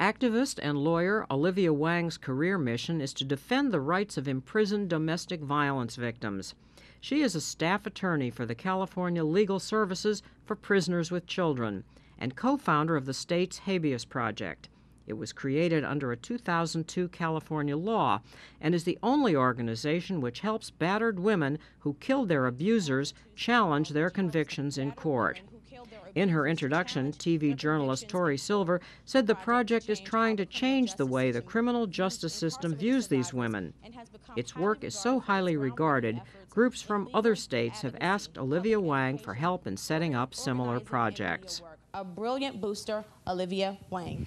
Activist and lawyer Olivia Wang's career mission is to defend the rights of imprisoned domestic violence victims. She is a staff attorney for the California Legal Services for Prisoners with Children and co founder of the state's Habeas Project. It was created under a 2002 California law and is the only organization which helps battered women who killed their abusers challenge their convictions in court. In her introduction, TV journalist Tori Silver said the project is trying to change the way the criminal justice system views these women. Its work is so highly regarded, groups from other states have asked Olivia Wang for help in setting up similar projects. A brilliant booster, Olivia Wang.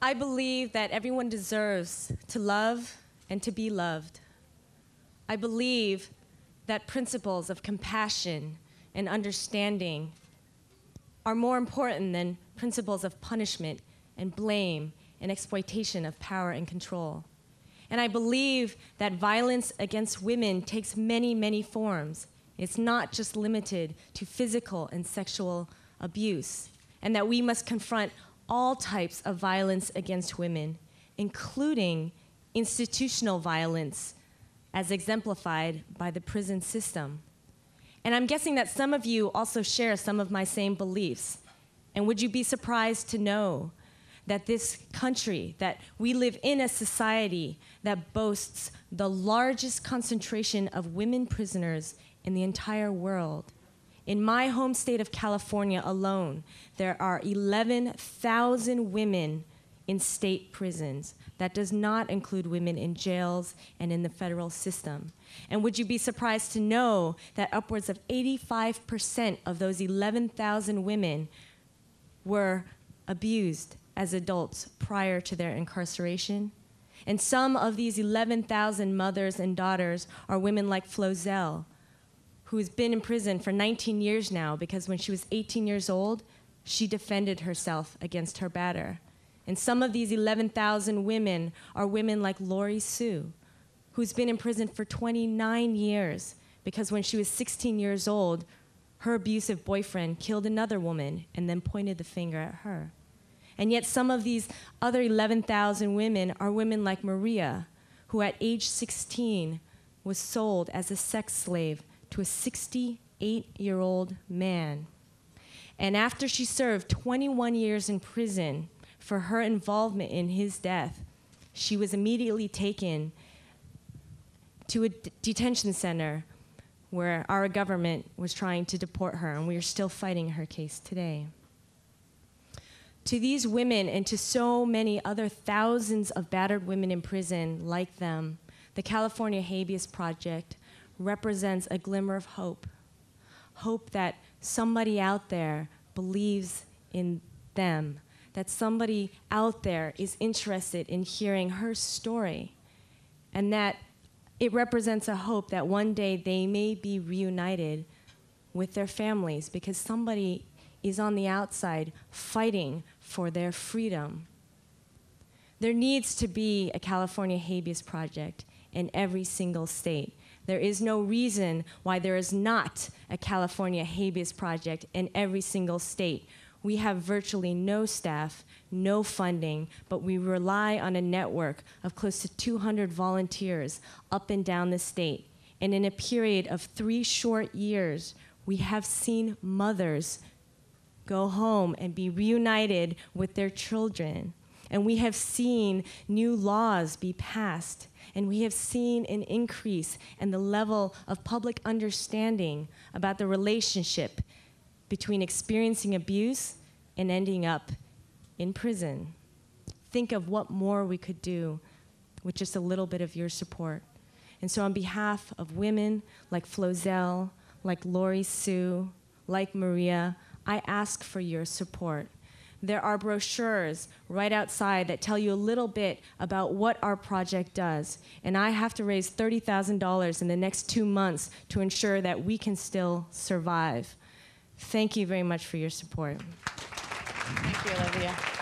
I believe that everyone deserves to love and to be loved. I believe that principles of compassion and understanding are more important than principles of punishment and blame and exploitation of power and control. And I believe that violence against women takes many, many forms. It's not just limited to physical and sexual abuse, and that we must confront all types of violence against women, including institutional violence as exemplified by the prison system. And I'm guessing that some of you also share some of my same beliefs. And would you be surprised to know that this country, that we live in a society that boasts the largest concentration of women prisoners in the entire world? In my home state of California alone, there are 11,000 women in state prisons. That does not include women in jails and in the federal system. And would you be surprised to know that upwards of 85% of those 11,000 women were abused as adults prior to their incarceration? And some of these 11,000 mothers and daughters are women like Flozell, who's been in prison for 19 years now because when she was 18 years old, she defended herself against her batter. And some of these 11,000 women are women like Lori Sue, who's been in prison for 29 years because when she was 16 years old, her abusive boyfriend killed another woman and then pointed the finger at her. And yet, some of these other 11,000 women are women like Maria, who at age 16 was sold as a sex slave to a 68 year old man. And after she served 21 years in prison, for her involvement in his death, she was immediately taken to a d- detention center where our government was trying to deport her, and we are still fighting her case today. To these women and to so many other thousands of battered women in prison like them, the California Habeas Project represents a glimmer of hope. Hope that somebody out there believes in them that somebody out there is interested in hearing her story and that it represents a hope that one day they may be reunited with their families because somebody is on the outside fighting for their freedom. There needs to be a California habeas project in every single state. There is no reason why there is not a California habeas project in every single state we have virtually no staff, no funding, but we rely on a network of close to 200 volunteers up and down the state. And in a period of three short years, we have seen mothers go home and be reunited with their children. And we have seen new laws be passed. And we have seen an increase in the level of public understanding about the relationship between experiencing abuse and ending up in prison. Think of what more we could do with just a little bit of your support. And so, on behalf of women like Flozell, like Lori Sue, like Maria, I ask for your support. There are brochures right outside that tell you a little bit about what our project does. And I have to raise $30,000 in the next two months to ensure that we can still survive. Thank you very much for your support. Thank you, Olivia.